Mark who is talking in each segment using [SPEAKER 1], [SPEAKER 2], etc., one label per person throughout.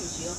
[SPEAKER 1] 不行。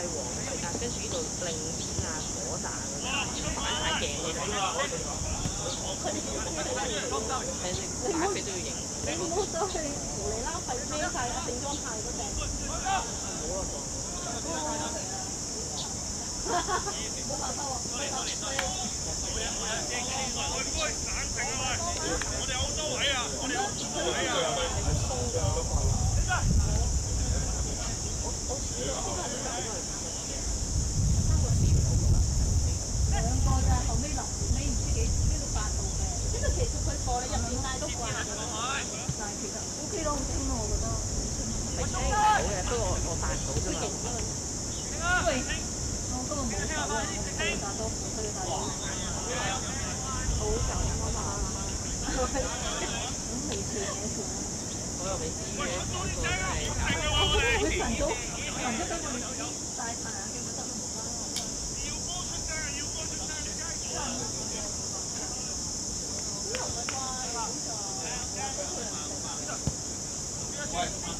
[SPEAKER 1] 係
[SPEAKER 2] 黃色啊，跟住呢度令片啊、果咋嗰啲擺晒鏡嗰啲，你擺肥都要影。
[SPEAKER 1] 你唔好走去無厘啦廢孭晒啦正裝派嗰隻。
[SPEAKER 2] 冇啊噃。
[SPEAKER 1] 兩個咋，後尾落尾唔知幾呢度八度嘅，呢個其實佢貨你入面帶都掛，但係其實 O K 咯，好清咯，我覺得。
[SPEAKER 2] 係聽唔到嘅，不過我我帶唔到啫嘛。
[SPEAKER 1] 因為我嗰個冇手啊，我唔可以帶多，唔可以帶多。好緊啊嘛，咁未試嘅算啦。
[SPEAKER 2] 我又未知。嘅，呢個真係
[SPEAKER 1] 我覺得佢晨早晨早俾我哋帶曬啊，基本上都冇啦。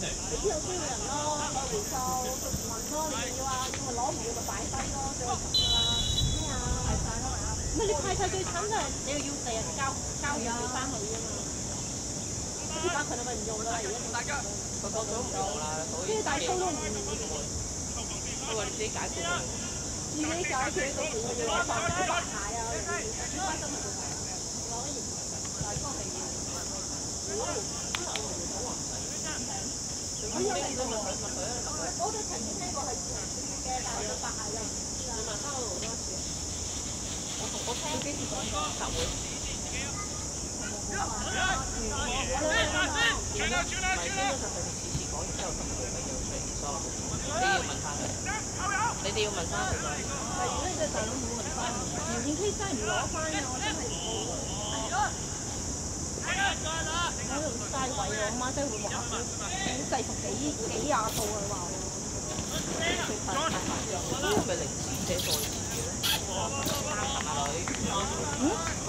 [SPEAKER 1] 你有需要人咯，攞回收問咯，你要啊，要咪攞唔要咪擺低咯，最後咁噶啦。咩啊？派晒咯，唔係你派晒最慘就係你又要第日交交嘢俾翻佢啊嘛。呢把佢哋咪唔用啦，而家大家
[SPEAKER 2] 個個都唔用啦，所以
[SPEAKER 1] 即係大粗都唔
[SPEAKER 2] 不過你自己解決到。
[SPEAKER 1] 自己解決到點嘅要攞白啲白蟹啊，要花生咪做攞鹽，大哥係要。我有嚟過，我哋曾經聽過係嘅，但係有白蟹又唔知啦。你問翻我好多次。
[SPEAKER 2] 我同我聽幾時講過集會？唔係基本上佢哋，要問翻佢。你哋要問翻佢。
[SPEAKER 1] 係如果你隻大佬冇問翻，原件 K 真係唔攞翻嘅，我真係冇。喺度嘥位啊！我媽真係會話佢制服幾幾廿套啊！話我。
[SPEAKER 2] 呢個咪零師姐代詞嘅咧？三男女。
[SPEAKER 1] 嗯？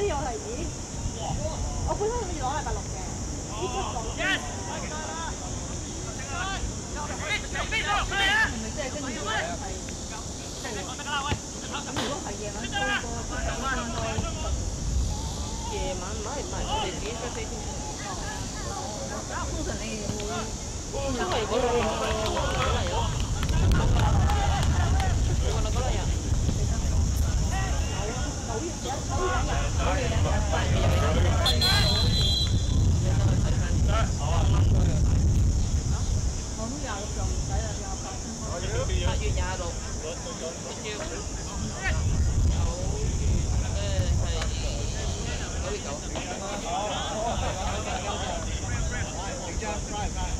[SPEAKER 2] 呢個
[SPEAKER 1] 係咦？我本身攞係八六嘅，呢出六。一，記得啦。咁如果係
[SPEAKER 2] 夜晚多
[SPEAKER 3] 過八九萬多，夜晚唔係唔係，我哋只出四千。通常你會
[SPEAKER 2] 因為嗰個。Right, right.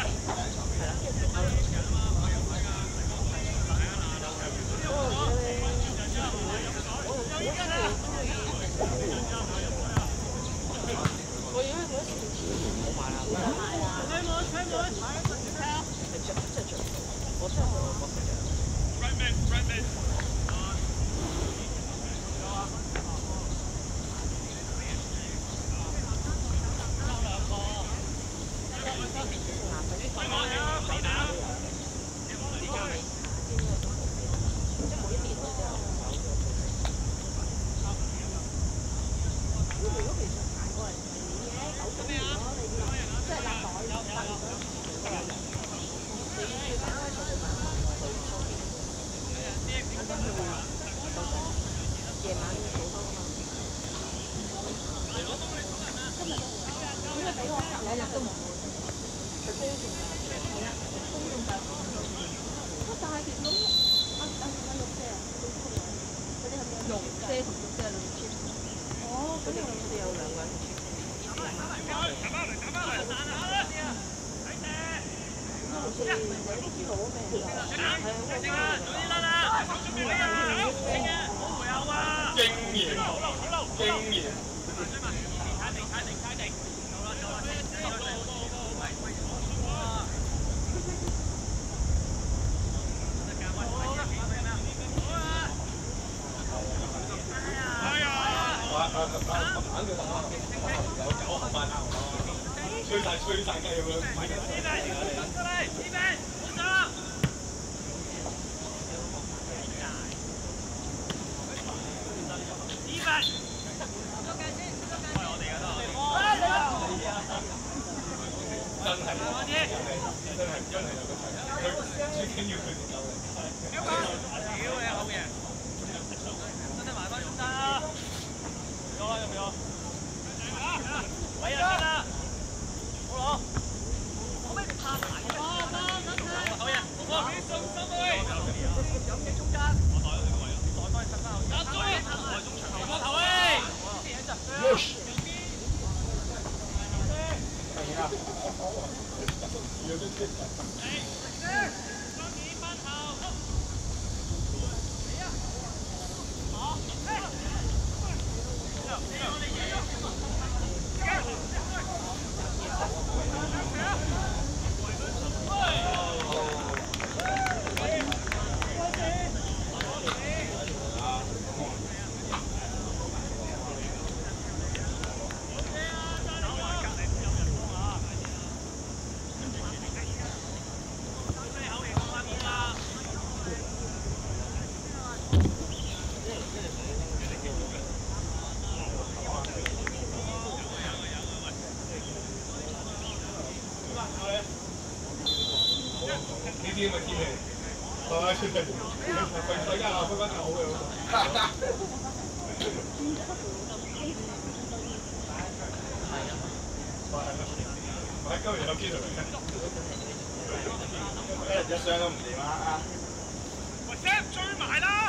[SPEAKER 4] this. 真係，真
[SPEAKER 3] 係，真係，最緊要佢。我一日一都唔掂啊，喂 s 追埋啦。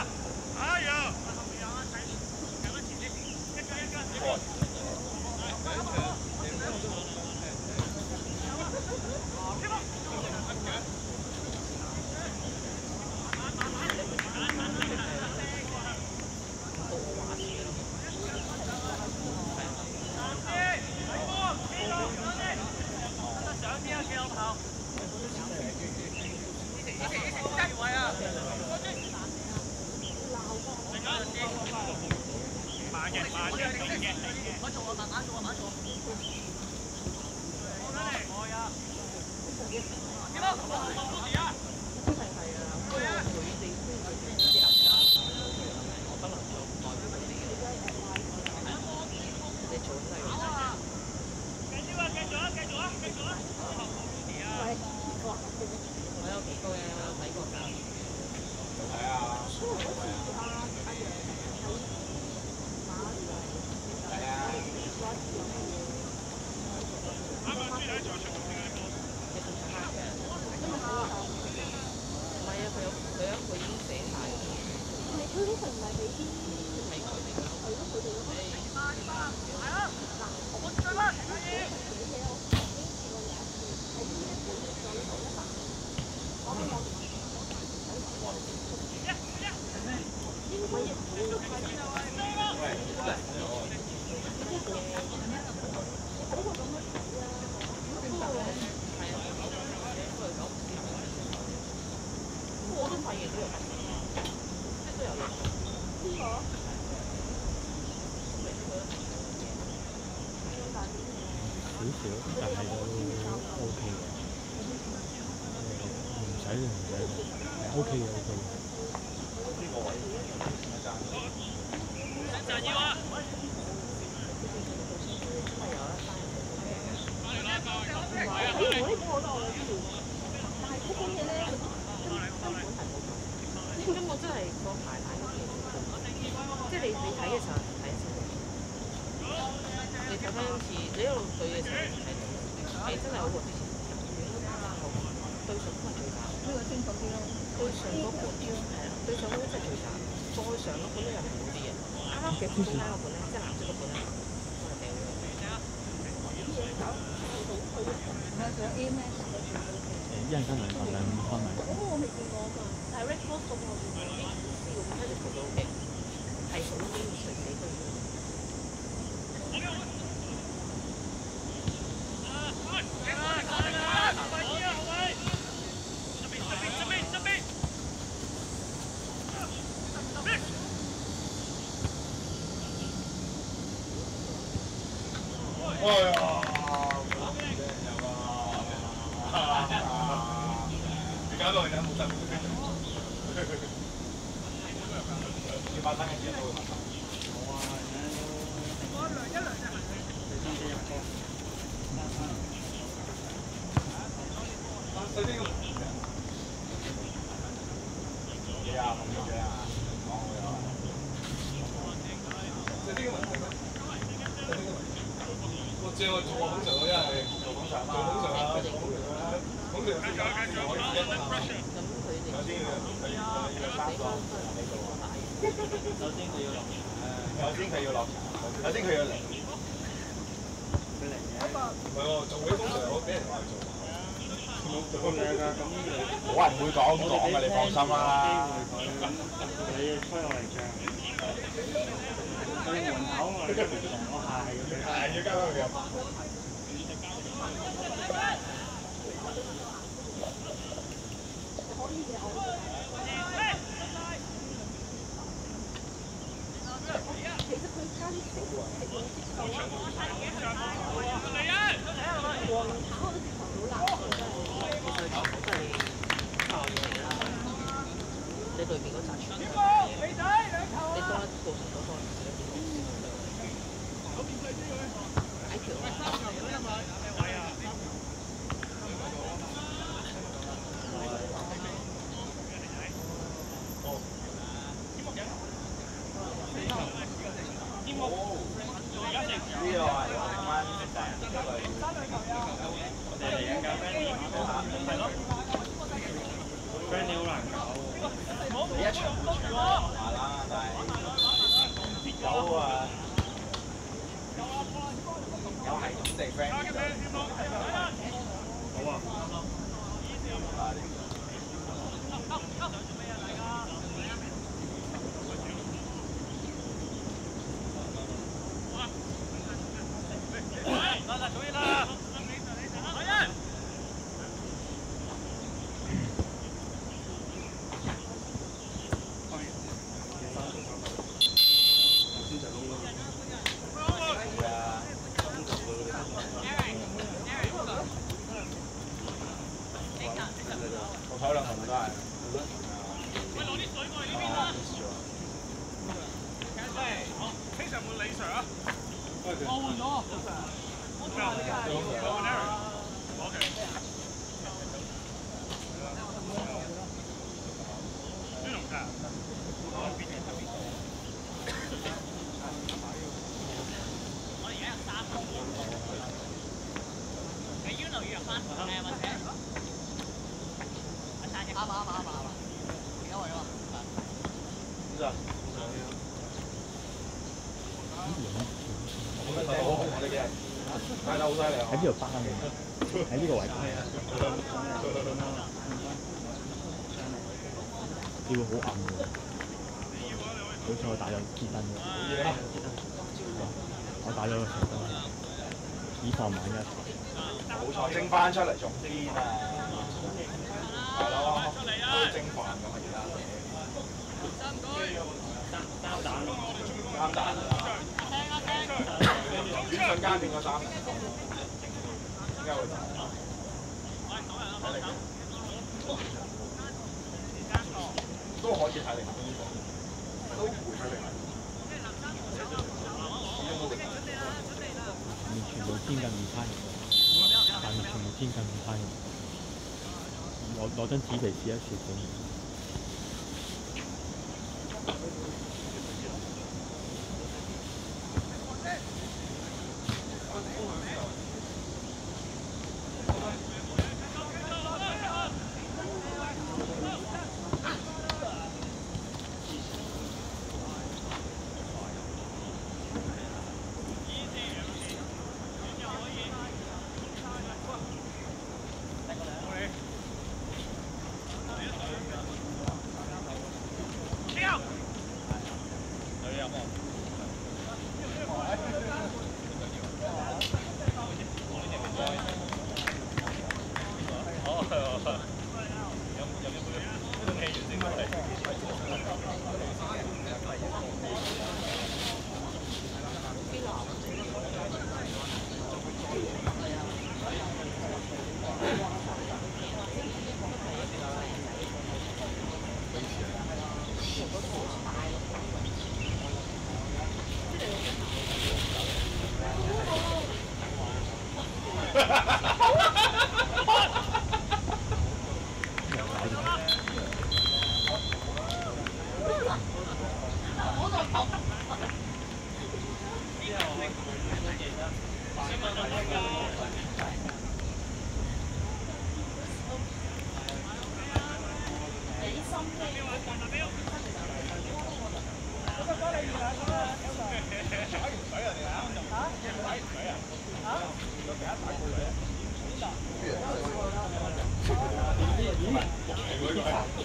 [SPEAKER 5] 喺邊度翻你？喺呢個位。呢個好暗喎，好彩我打咗支燈。我打咗個台燈，以防萬一。
[SPEAKER 3] 好彩蒸翻出嚟仲癲啊！係咯，好蒸飯咁嘛！而家
[SPEAKER 4] 三，蛋，
[SPEAKER 3] 三蛋，聽，瞬間變咗三。
[SPEAKER 5] 攞張紙皮試一試先。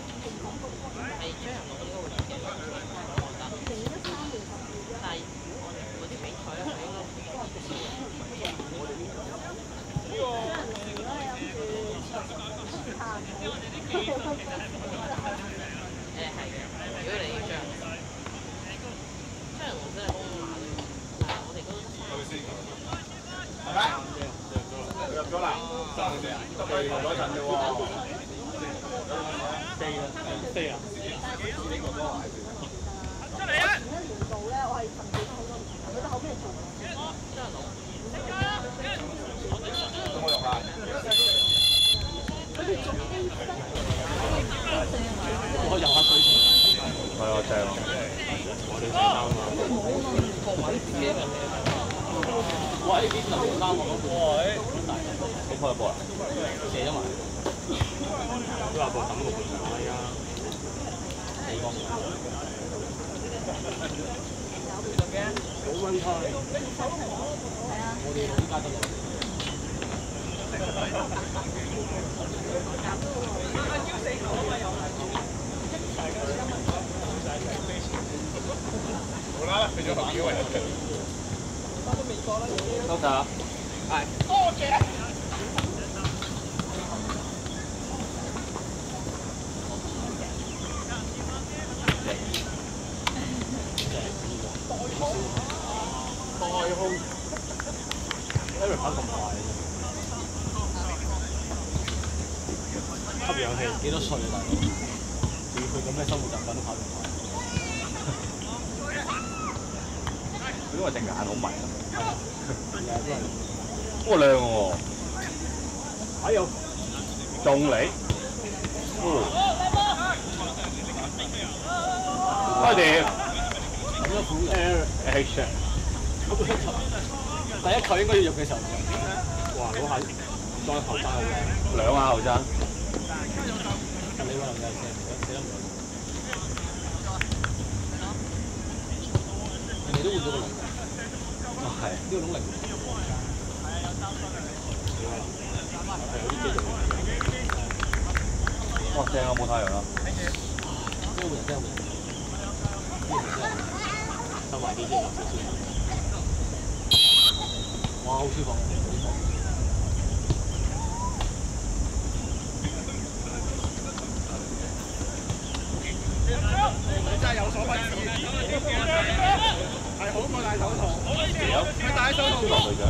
[SPEAKER 2] 係將人落呢個位嘅，我覺得。但係如果我哋嗰啲比賽咧，係應該誒係嘅，如果你要將將人真係好難嘅，但係我哋嗰個
[SPEAKER 3] 係咪？入咗啦，爭先，得佢嗰陣啫喎。
[SPEAKER 4] 飛啦，飛啊！
[SPEAKER 1] 前一年度咧，我係甚至好多年，佢到後邊做。
[SPEAKER 3] 有冇用啊？
[SPEAKER 5] 我游下水先。係啊，正啊！哇！呢邊就啱我嗰半。咁開波啦！射咗埋。都話部等個半場啦，而家四個。冇問題。我哋依家得啦。
[SPEAKER 3] 好啦，俾咗百幾位。
[SPEAKER 5] 收晒啦。Eric 跑咁快，吸氧氣幾多歲啊大佬？仲要佢咁嘅生活習慣都跑咁快。因為隻眼好迷啊。係啊，都係。哇靚喎！還有仲嚟。哦。快點！咁樣款 Air Action。第一球應該要入嘅時候，哇！嗰下再後生好靚，兩下後生。你可能有射射得唔好。人哋都換咗個龍。啊係。呢個龍零。哇！正啊，冇太陽啦。真係換人，真係換人。收埋啲先，少少。哇！好舒服。
[SPEAKER 3] 真係有所不知，係好過戴手套。佢戴手套
[SPEAKER 5] 落去就係，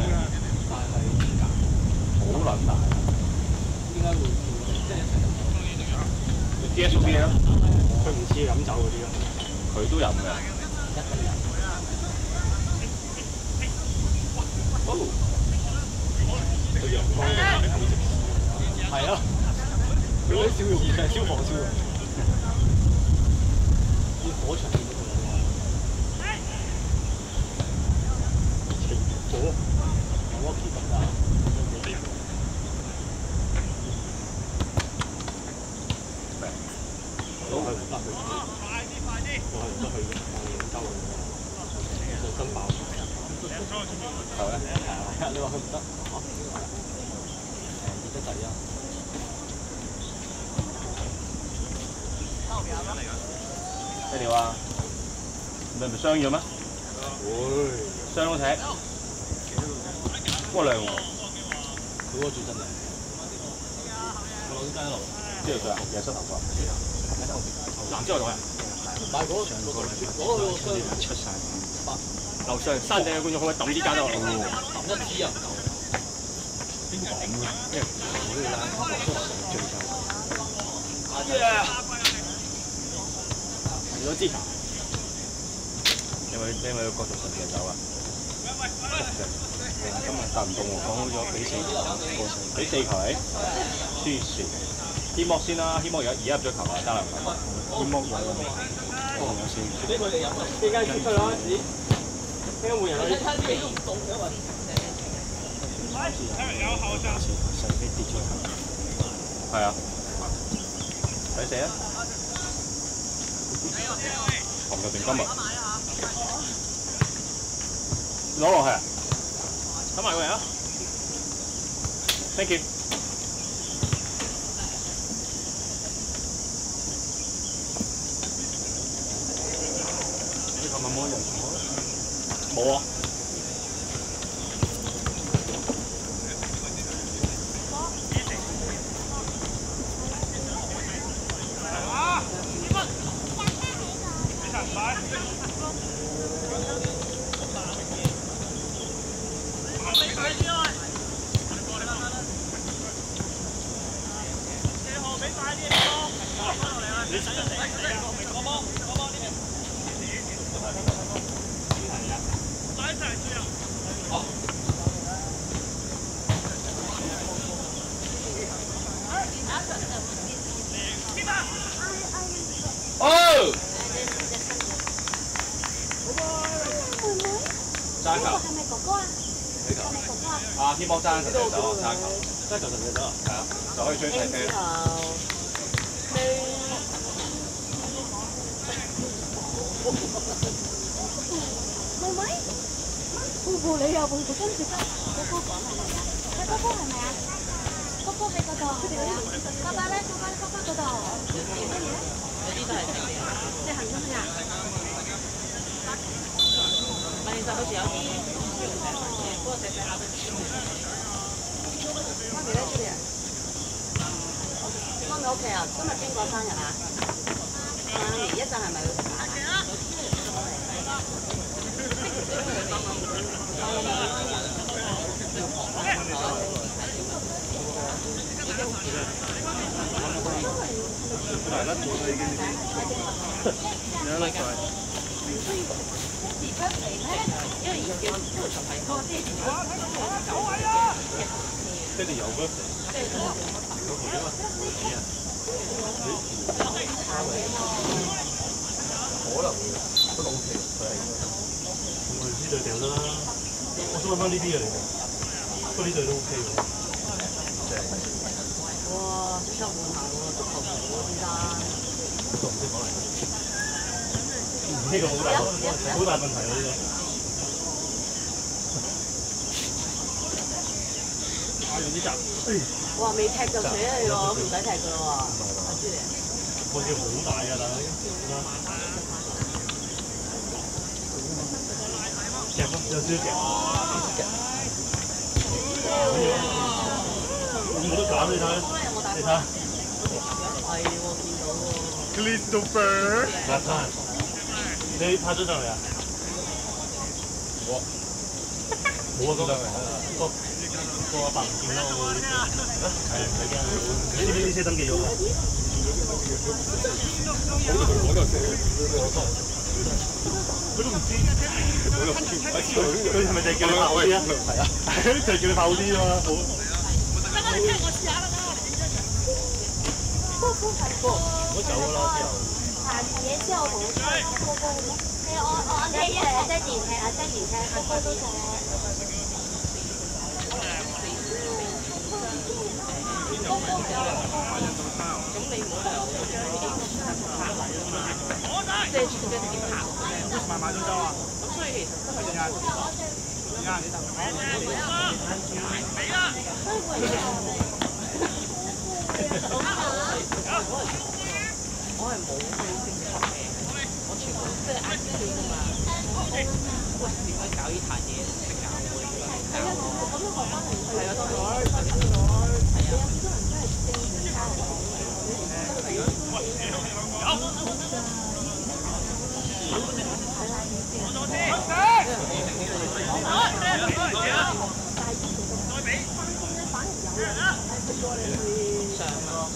[SPEAKER 5] 好撚大。點解會即係一齊飲？接觸啲啊！
[SPEAKER 4] 佢唔似飲酒嗰啲咯。
[SPEAKER 5] 佢都飲嘅。一定飲。
[SPEAKER 4] 佢陽光嘅。
[SPEAKER 5] 係啊！佢啲笑容就係消防笑容。啲火場見到佢啦。
[SPEAKER 4] 火。
[SPEAKER 5] 我記得啊。
[SPEAKER 4] 都係唔得。我係都去廣州冇新爆。
[SPEAKER 5] 係咩？係啊，你話佢唔得，嚇？誒，熱得滯啊！咩料啊？你係咪傷咗咩？
[SPEAKER 4] 會，
[SPEAKER 5] 傷都踢，哇靚喎！
[SPEAKER 4] 佢嗰個最真靚。我攞啲雞落，
[SPEAKER 5] 之後佢又又梳頭髮，男之後攞人，
[SPEAKER 6] 但係嗰個嗰個嗰個箱
[SPEAKER 4] 出曬。樓上山頂嘅觀眾可唔可以抌啲雞落嚟？
[SPEAKER 6] 抌一支又唔夠。
[SPEAKER 4] 邊講咧？因為我呢個啦，我都係最夠。係咗之前，
[SPEAKER 5] 你咪你咪國足神射手啊？今日達唔到喎，講好咗俾四球俾四球你，黐線！希莫先啦，希莫而家而家入咗球啊，得啦，希莫有哦有先。
[SPEAKER 4] 俾佢哋飲，依家出去啦，紙，應該換人啦。
[SPEAKER 5] 細飛跌咗係啊，抵死啊！琴日定今日？攞落去啊！
[SPEAKER 4] 抌埋佢嚟啊
[SPEAKER 5] ！Thank you。
[SPEAKER 4] 你琴日冇人坐？
[SPEAKER 5] 冇啊。
[SPEAKER 1] 啊？啊，
[SPEAKER 5] 希望爭球就爭球，爭球就得啦，係啊，就可以追齊飛
[SPEAKER 2] 之。後
[SPEAKER 1] 妹妹，抱抱你啊，抱抱跟住哥哥講係咪啊？係哥哥係咪啊？哥哥喺嗰度係咪啊？爸爸咧，爸爸爸爸嗰度。跟住咧，
[SPEAKER 2] 有啲都係咁嘅，
[SPEAKER 1] 你行咗去啊？
[SPEAKER 2] 但其實好似有啲不過寫寫下都
[SPEAKER 1] 媽咪咧出嚟啊？媽咪屋企啊？今日邊個生日啊？媽咪一陣係咪要食飯啊？
[SPEAKER 2] 因為而家因為就係嗰啲
[SPEAKER 4] 即係有嗰
[SPEAKER 6] 可能都 OK，佢係
[SPEAKER 4] 我哋呢隊掉得啦。我想揾翻呢啲嘢嚟嘅，不過。呢隊都 OK 喎。
[SPEAKER 1] 哇！出門口喎，足球場喎，先生。
[SPEAKER 4] 都唔識講嚟。呢個好大好大問題喎呢個。用啲集，
[SPEAKER 1] 哇！未踢就死啦你喎，唔使踢噶咯喎。我知你。
[SPEAKER 4] 個叫好大㗎大佬。夾咯，有少少夾。我冇得揀你睇，你睇。
[SPEAKER 1] 係喎，見到喎。
[SPEAKER 3] Christopher，
[SPEAKER 4] 嗱睇，你拍咗上嚟啊？
[SPEAKER 3] 我
[SPEAKER 4] 冇啊，嗰個個個阿伯唔見啦，我係唔使驚，呢邊啲車登記咗㗎。佢都唔知，佢係咪就係叫你跑啲啊？係啊，就係叫你跑啲啊嘛，好。我走㗎啦，之後。
[SPEAKER 1] 行嘢之後同哥哥，係我我阿爹誒阿爹哋踢阿爹哋踢阿哥都踢。
[SPEAKER 2] 咁你冇理由將 A 級拍埋啊嘛。即係自己自己跑嘅。
[SPEAKER 4] 慢慢都得啊。
[SPEAKER 2] 咁所以其實都係用我係冇去正確嘅，我全部即係啱先跳啫嘛。喂，點解搞呢壇嘢？唔識搞嘅，搞
[SPEAKER 1] 咁樣學翻嚟
[SPEAKER 2] 係啊，當
[SPEAKER 1] 我
[SPEAKER 2] 然
[SPEAKER 1] 係啊，好多人真係正正交
[SPEAKER 2] 上咯。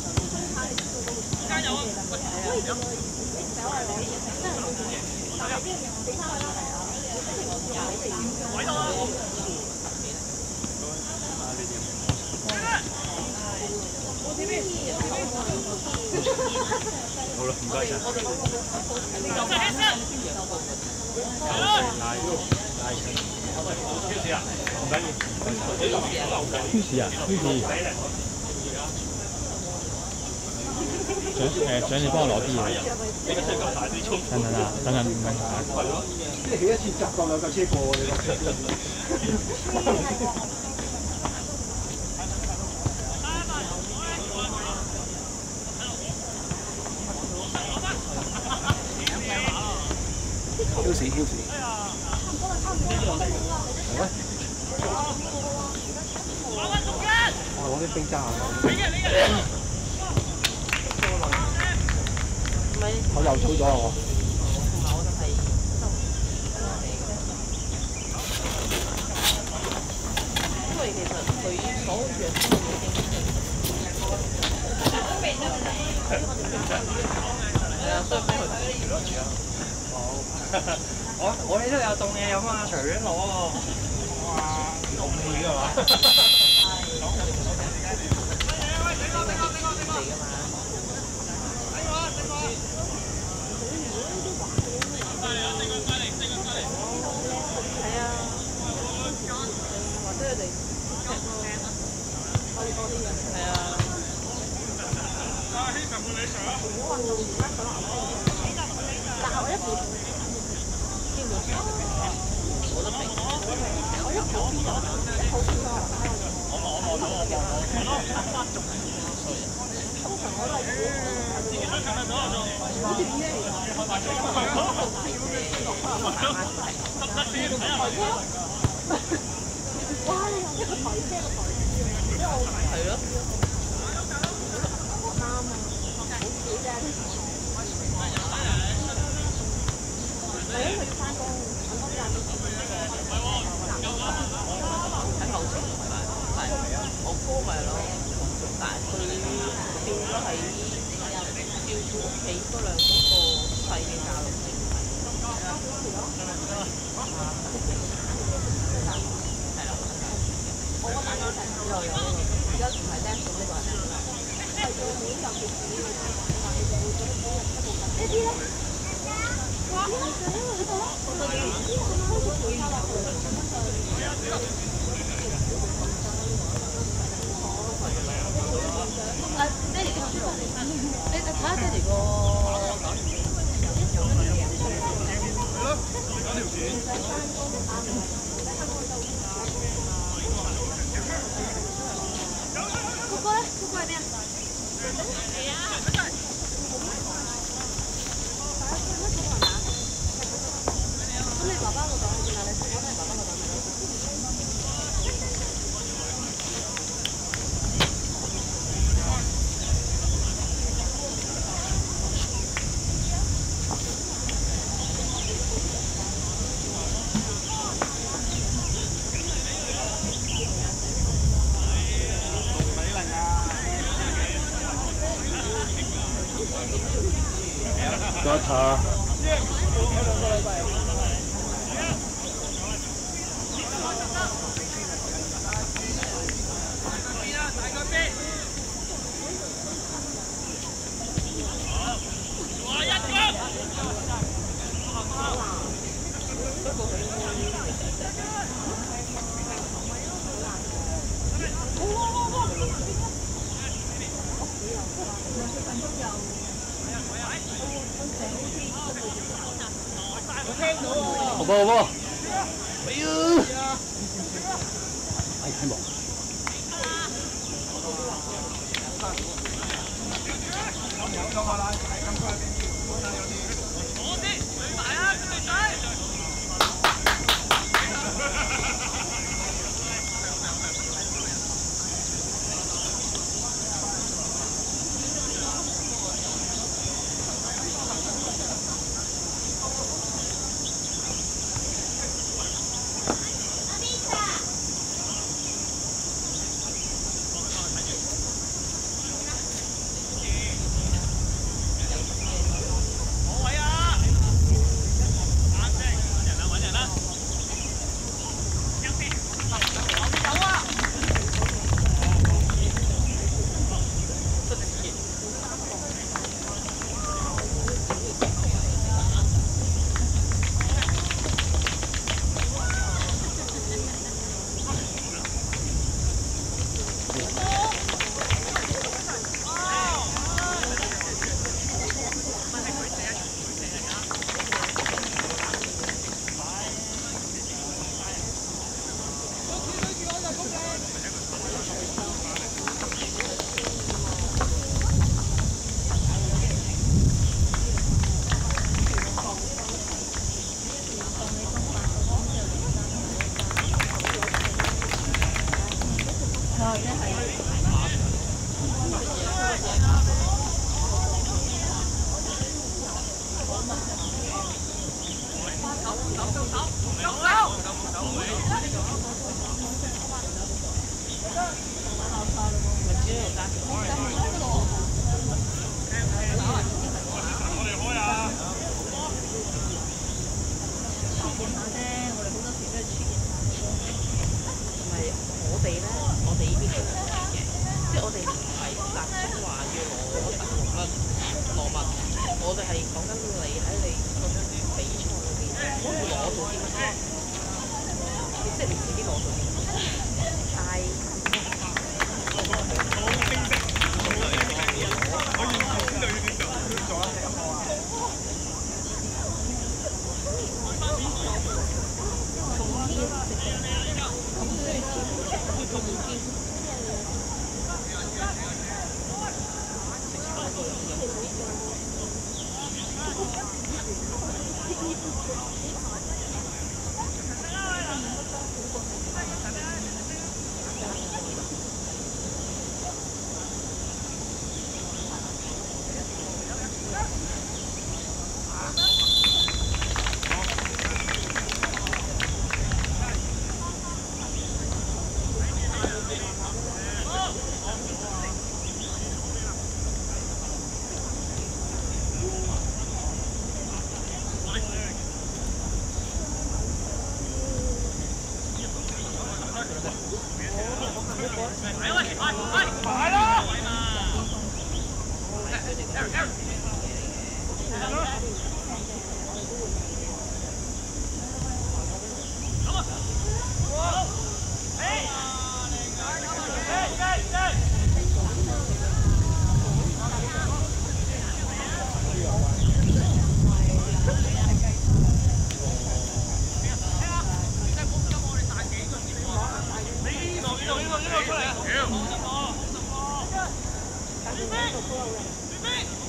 [SPEAKER 4] 好啦，唔該晒。
[SPEAKER 5] 超市啊，超市。想誒想你幫我攞啲嘢。等等啊，等陣唔該晒。
[SPEAKER 6] 即係起一次習當兩架車過你個。Hills Hills。係咩？我攞啲冰揸下。
[SPEAKER 2] 唔係，
[SPEAKER 6] 我又粗咗我。
[SPEAKER 2] 同埋我就係因為其實佢所有藥都已經係啊，所以俾佢
[SPEAKER 7] 我我呢度有凍嘢飲啊，隨便攞喎。哇，凍嘢㗎嘛？
[SPEAKER 2] 嚟㗎嘛。係啊，或者佢哋係啊。冇得比。係咯。喺後程同埋，但係我哥咪咯，但係佢變咗喺照顧屋企嗰兩嗰個細嘅教育程度。係啦。我個大女仔之後有呢個，而家唔係 l e 呢個係。你睇下爹哋個。
[SPEAKER 5] 砖
[SPEAKER 1] 塔。
[SPEAKER 5] 好吧好
[SPEAKER 7] 吧！Vite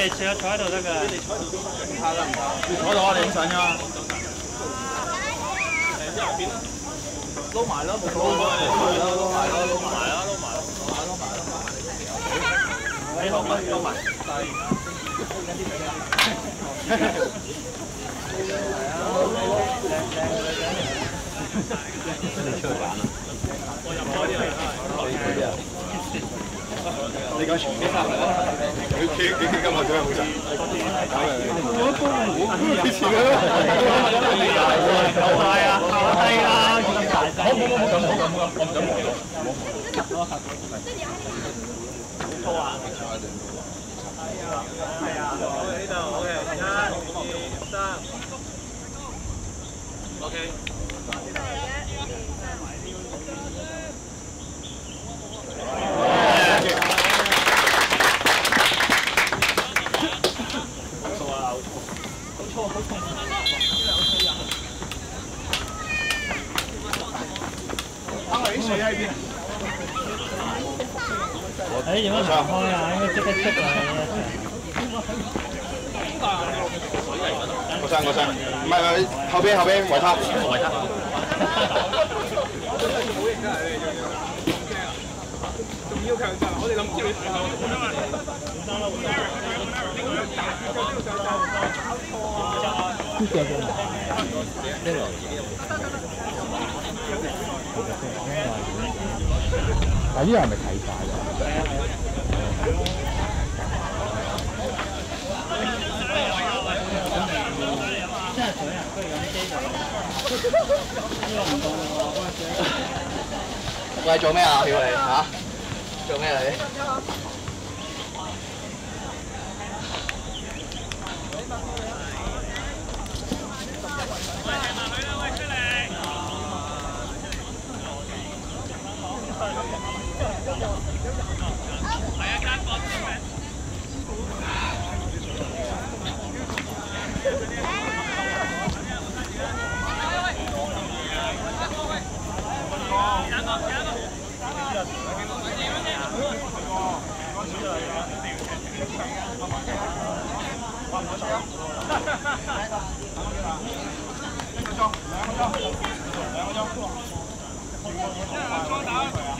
[SPEAKER 7] 哋坐坐喺度得㗎。
[SPEAKER 6] 坐到我哋影相啫嘛。
[SPEAKER 2] 撈埋咯，冇撈埋咯，撈埋咯，撈埋咯，撈埋咯，撈埋咯，
[SPEAKER 7] 你攞埋攞埋。
[SPEAKER 5] 你講全邊三嚟啦？佢幾幾幾金學獎好神。我都冇以前
[SPEAKER 7] 係啊，係啊，
[SPEAKER 6] 好冇冇冇咁冇咁冇咁，我唔敢望到。
[SPEAKER 7] 誒點解唔開啊？應該即刻出啊！
[SPEAKER 5] 個山個山，唔係唔係後邊後邊維他維他。
[SPEAKER 3] 仲要強就我哋諗住你。
[SPEAKER 6] 但呢個係咪睇晒㗎？
[SPEAKER 2] 喂，做咩啊？曉你嚇？做咩你？
[SPEAKER 5] 两分
[SPEAKER 3] 鐘，兩分鐘，兩分鐘。